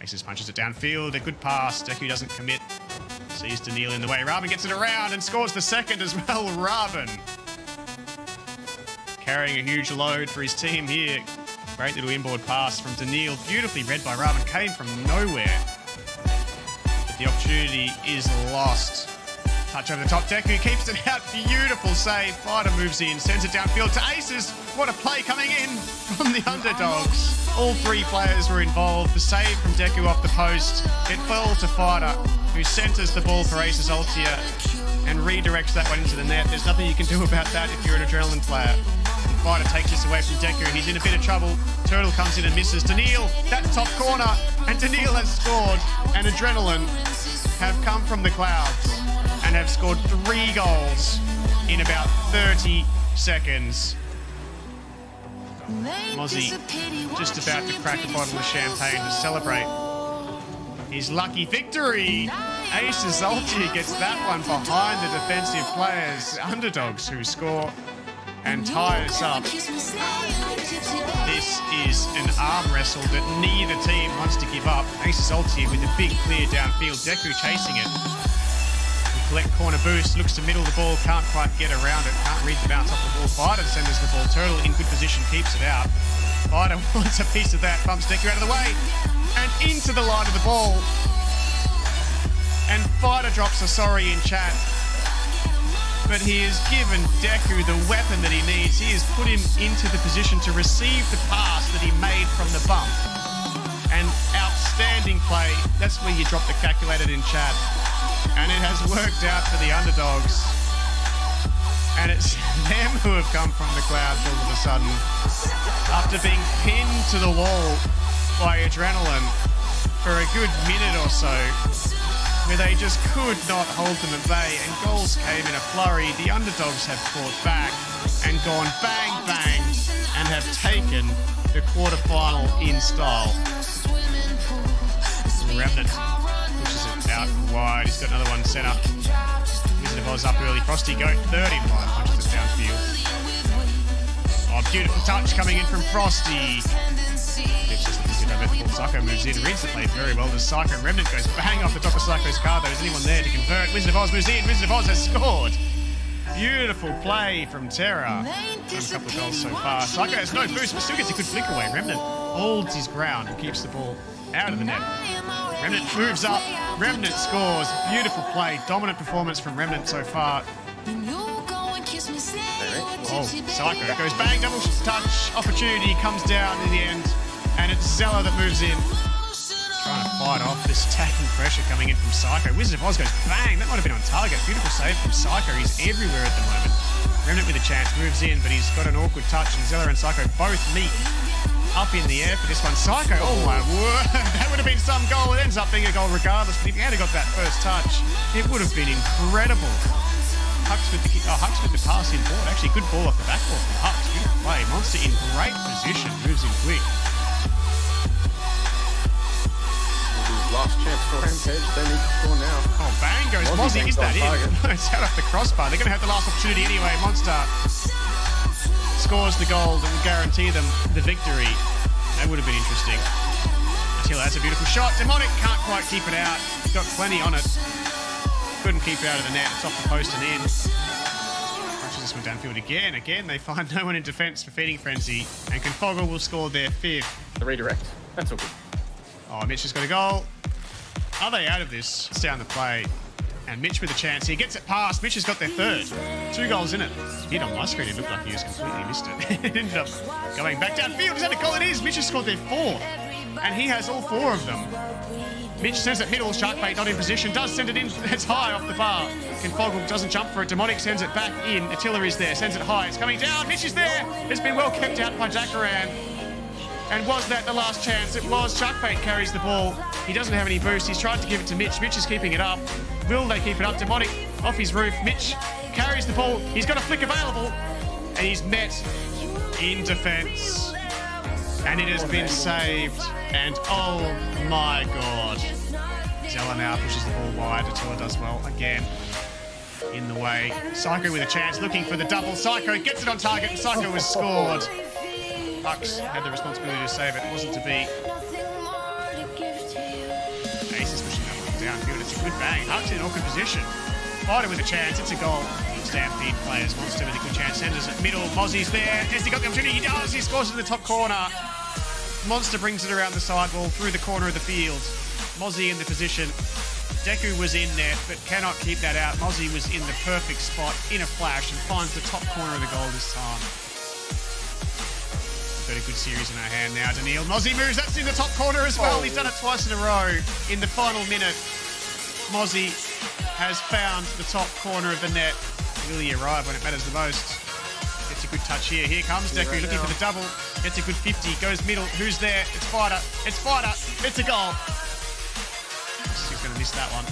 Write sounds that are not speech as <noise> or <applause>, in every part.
Aces punches it downfield. A good pass. Deku doesn't commit. Sees Daniil in the way. Rabin gets it around and scores the second as well. <laughs> Rabin carrying a huge load for his team here. Great little inboard pass from Daniil. Beautifully read by Rabin. Came from nowhere. But the opportunity is lost. Touch over the top. Deku keeps it out. Beautiful save. Fighter moves in. Sends it downfield to Aces. What a play coming in from the underdogs. All three players were involved. The save from Deku off the post. It fell to Fighter, who centers the ball for Aces Altia and redirects that one into the net. There's nothing you can do about that if you're an Adrenaline player. Fighter takes this away from Deku. He's in a bit of trouble. Turtle comes in and misses. Daniil, that top corner. And Daniil has scored. And Adrenaline have come from the clouds have scored three goals in about 30 seconds. Mozzie just about to crack a bottle of champagne to celebrate his lucky victory. Aces Altia gets that one behind the defensive players, underdogs who score and tie us up. This is an arm wrestle that neither team wants to give up. Aces Altia with a big clear downfield. Deku chasing it. Collect corner boost, looks to middle the ball, can't quite get around it, can't read the bounce off the ball. Fighter sends the ball. Turtle in good position, keeps it out. Fighter <laughs> wants a piece of that, bumps Deku out of the way, and into the line of the ball. And Fighter drops a sorry in chat but he has given Deku the weapon that he needs. He has put him into the position to receive the pass that he made from the bump. And outstanding play. That's where you drop the calculated in chat. And it has worked out for the underdogs. And it's <laughs> them who have come from the clouds all of a sudden. After being pinned to the wall by Adrenaline for a good minute or so, where they just could not hold them at bay, and goals came in a flurry. The underdogs have fought back and gone bang bang and have taken the quarterfinal in style. Remnant wide. He's got another one set up. Wizard of Oz up early. Frosty Goat third in line, punches it downfield. Oh, beautiful touch coming in from Frosty. Psycho moves in, reads the play very well. The Psycho Remnant goes bang off the top of Psycho's car, though. Is anyone there to convert? Wizard of Oz moves in. Wizard of Oz has scored. Beautiful play from Terra. A couple of goals so far. Psycho has no boost, but still gets a good flick away. Remnant holds his ground and keeps the ball out of the net. Remnant moves up. Remnant scores. Beautiful play. Dominant performance from Remnant so far. Oh, Psycho goes bang, double touch. Opportunity comes down in the end. And it's Zeller that moves in. Trying to fight off this attacking pressure coming in from Psycho. Wizard of Oz goes bang. That might have been on target. Beautiful save from Psycho. He's everywhere at the moment. Remnant with a chance moves in, but he's got an awkward touch. And Zeller and Psycho both meet up in the air for this one. Psycho, oh my word. <laughs> That would have been some goal. It ends up being a goal regardless. But if he had got that first touch, it would have been incredible. Hux with the oh, Hux with the pass in board. Actually, good ball off the backboard from Hux. Good play. Monster in great position. Moves in quick. last chance for Rampage. They need to score now. Oh, bang goes Mozzie. Is that it? No, <laughs> it's out off the crossbar. They're going to have the last opportunity anyway. Monster scores the goal that will guarantee them the victory. That would have been interesting. Attila has a beautiful shot. Demonic can't quite keep it out. He's got plenty on it. Couldn't keep it out of the net. It's off the post and in. Punches this one downfield again. Again, they find <laughs> no one in defence for Feeding Frenzy. And Confoggle will score their fifth. The redirect. That's all good. Oh, Mitch has got a goal. Are they out of this? It's down the play. And Mitch with a chance here. Gets it past. Mitch has got their third. Two goals in it. Hit on my screen. It looked like he was completely missed it. <laughs> it ended up going back downfield. Is that a goal? It is. Mitch has scored their fourth. And he has all four of them. Mitch sends it middle. Sharkbait not in position. Does send it in. <laughs> It's high off the bar. Confoggle doesn't jump for it. Demonic sends it back in. Attila is there. Sends it high. It's coming down. Mitch is there. It's been well kept out by Jackaran. And was that the last chance? It was. Sharkbait carries the ball. He doesn't have any boost. He's tried to give it to Mitch. Mitch is keeping it up. Will they keep it up? Demonic off his roof. Mitch carries the ball. He's got a flick available. And he's met in defence. And it has been saved. And oh my god. Zeller now pushes the ball wide. Attila does well again. In the way. Psycho with a chance, looking for the double. Psycho gets it on target, Psycho has scored. Hux had the responsibility to save it. It wasn't to be. and it's a good bang. Hux in awkward position. Fighter with a chance. It's a goal. Stampede players. Monster with a good chance. Senders at middle. Mozzie's there. Has he got the opportunity? He does. He scores in the top corner. Monster brings it around the sidewall through the corner of the field. Mozzie in the position. Deku was in there, but cannot keep that out. Mozzie was in the perfect spot in a flash and finds the top corner of the goal this time. A good series in our hand now. Daniil Mozzie moves. That's in the top corner as well. He's done it twice in a row. In the final minute, Mozzie has found the top corner of the net. Will he arrive when it matters the most? Gets a good touch here. Here comes Deku right looking now. for the double. Gets a good 50. Goes middle. Who's there? It's Fighter. It's Fighter. It's a goal. He's going to miss that one.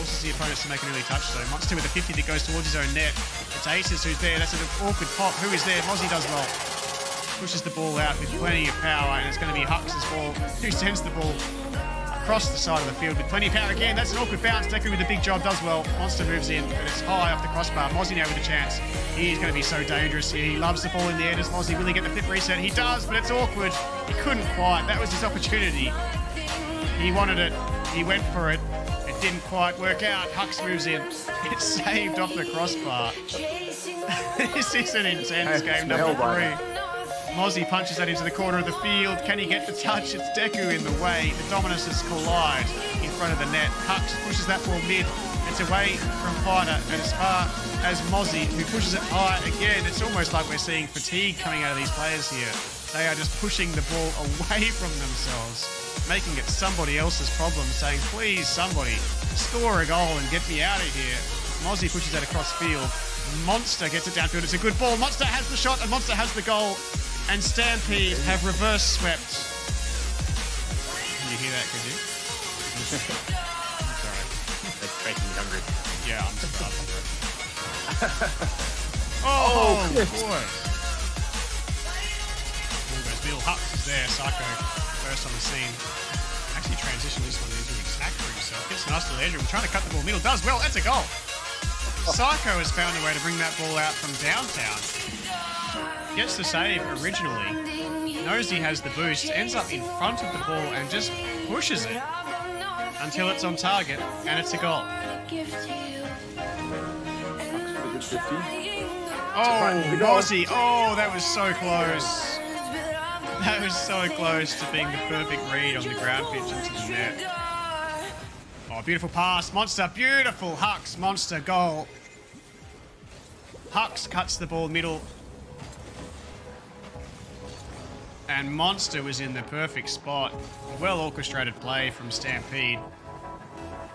Forces the opponents to make an early touch though. Monster with a 50 that goes towards his own net. It's Aces who's there. That's an awkward pop. Who is there? Mozzie does well. Pushes the ball out with plenty of power, and it's going to be Hux' ball <laughs> who sends the ball across the side of the field with plenty of power again. That's an awkward bounce. Deku with a big job does well. Monster moves in, and it's high off the crossbar. Mozzie now with a chance. He's going to be so dangerous here. He loves the ball in the air. Does Mozzie really get the flip reset? He does, but it's awkward. He couldn't quite. That was his opportunity. He wanted it. He went for it. It didn't quite work out. Hux moves in. <laughs> It's saved off the crossbar. <laughs> this is an intense game number three. Mozzie punches that into the corner of the field. Can he get the touch? It's Deku in the way. The Dominuses collide in front of the net. Hux pushes that ball mid. It's away from Fighter and as far as Mozzie, who pushes it high again. It's almost like we're seeing fatigue coming out of these players here. They are just pushing the ball away <laughs> from themselves, making it somebody else's problem, saying, please, somebody, score a goal and get me out of here. Mozzie pushes that across field. Monster gets it downfield. It's a good ball. Monster has the shot and Monster has the goal. And Stampede have reverse swept. Can you hear that, could you? I'm sorry. It's making me hungry. Yeah, I'm starving. <laughs> oh, Cliff. boy. Ball goes middle. Hux is there. Psycho first on the scene. Actually transitioned this one into an attack for himself. Gets a nice little edge. We're trying to cut the ball middle. Does well. That's a goal. <laughs> Psycho has found a way to bring that ball out from downtown. Gets the save originally. Knows he has the boost. Ends up in front of the ball and just pushes it until it's on target and it's a goal. Hux with a good 50. Oh. Mozzie. Oh, that was so close. That was so close to being the perfect read on the ground pitch into the net. Oh, beautiful pass. Monster, beautiful. Hux, monster, goal. Hux cuts the ball middle. And Monster was in the perfect spot. Well orchestrated play from Stampede.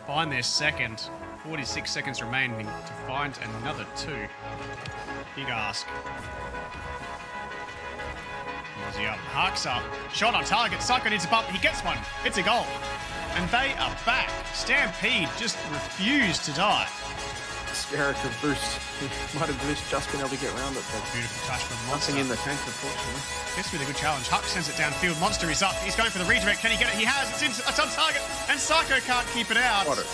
Find their second. 46 seconds remaining to find another two. Big ask. Mozzie up. Harks up. Shot on target. Psycho needs a bump. He gets one. It's a goal. And they are back. Stampede just refused to die. Scarrick of boost. He might have just just been able to get around it, but Beautiful touch from Monster. nothing in the tank, unfortunately. This with a good challenge. Hux sends it downfield. Monster is up. He's going for the redirect. Can he get it? He has. It's, in, it's on target. And Psycho can't keep it out. What a,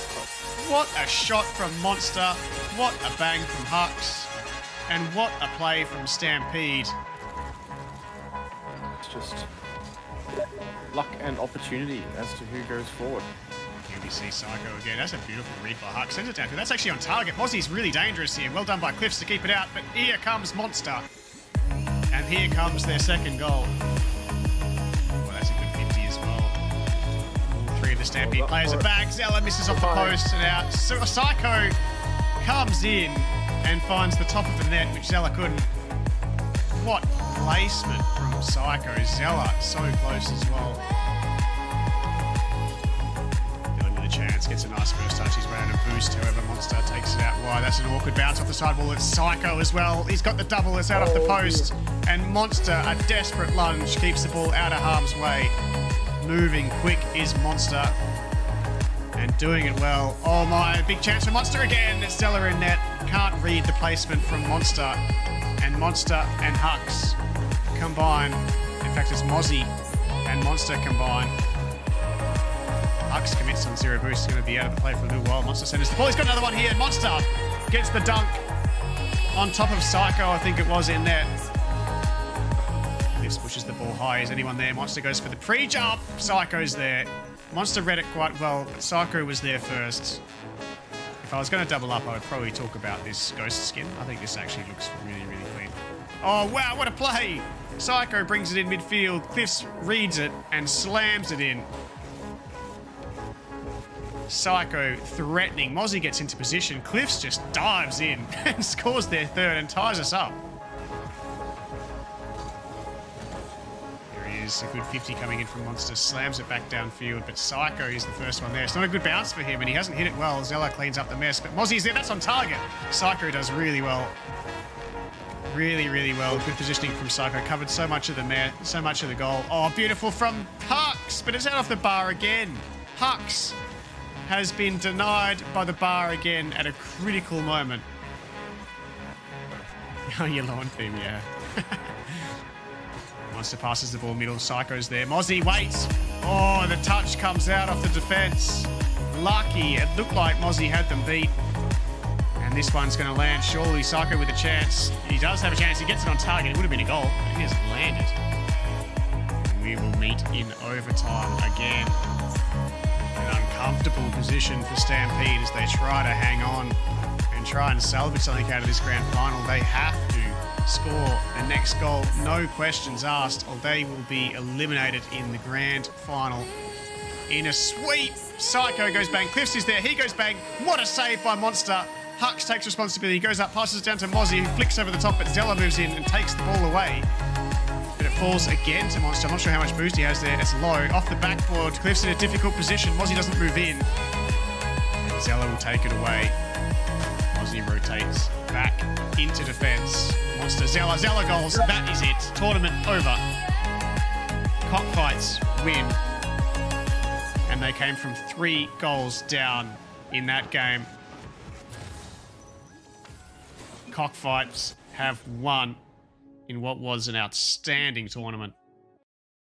What a shot from Monster. What a bang from Hux. And what a play from Stampede. it's just luck and opportunity as to who goes forward. We see Psycho again. That's a beautiful read by Hux. Sends it downfield. That's actually on target. Mozzie's really dangerous here. Well done by Cliffs to keep it out. But here comes Monster. And here comes their second goal. Well, that's a good 50 as well. All three of the Stampede players are back. Zella misses off the post and out. So uh, Psycho comes in and finds the top of the net, which Zella couldn't. What placement from Psycho. Zella so close as well. Chance, gets a nice first touch. He's running a boost, however, Monster takes it out wide. That's an awkward bounce off the sidewall. It's Psycho as well. He's got the double, it's out off the Oh, post. And Monster, a desperate lunge, keeps the ball out of harm's way. Moving quick is Monster. And doing it well. Oh my, big chance for Monster again. Stella in net. Can't read the placement from Monster. And Monster and Hux combine. In fact, it's Mozzie and Monster combine. Hux commits on zero boost. He's going to be out of the play for a little while. Monster centers the ball. He's got another one here. Monster gets the dunk on top of Psycho, I think it was in there. This pushes the ball high. Is anyone there? Monster goes for the pre-jump. Psycho's there. Monster read it quite well, Psycho was there first. If I was going to double up, I would probably talk about this ghost skin. I think this actually looks really, really clean. Oh, wow, what a play! Psycho brings it in midfield. Cliffs reads it and slams it in. Psycho threatening. Mozzie gets into position. Cliffs just dives in <laughs> and scores their third and ties us up. There he is. A good 50 coming in from Monster. Slams it back downfield, but Psycho is the first one there. It's not a good bounce for him, and he hasn't hit it well. Zella cleans up the mess, but Mozzie's there. That's on target. Psycho does really well. Really, really well. Good positioning from Psycho. Covered so much of the mare, so much of the goal. Oh, beautiful from Hux, but it's out off the bar again. Hux has been denied by the bar again at a critical moment. <laughs> Oh, your lawn theme, yeah. <laughs> Monster passes the ball middle. Psycho's there. Mozzie waits. Oh, the touch comes out off the defense. Lucky. It looked like Mozzie had them beat. And this one's going to land. Surely Psycho with a chance. He does have a chance. He gets it on target. It would have been a goal. But he has landed. We will meet in overtime again uncomfortable position for Stampede as they try to hang on and try and salvage something out of this grand final. They have to score the next goal, no questions asked, or they will be eliminated in the grand final. In a sweep, Psycho goes bang. Cliffs is there. He goes bang. What a save by Monster. Hux takes responsibility, He goes up, passes down to Mozzie, who flicks over the top, but Zella moves in and takes the ball away but it falls again to Monster. I'm not sure how much boost he has there. It's low. Off the backboard, Cliff's in a difficult position. Mozzie doesn't move in. And Zella will take it away. Mozzie rotates back into defense. Monster, Zella, Zella goals. That is it. Tournament over. Cockfights win. And they came from three goals down in that game. Cockfights have won in what was an outstanding tournament.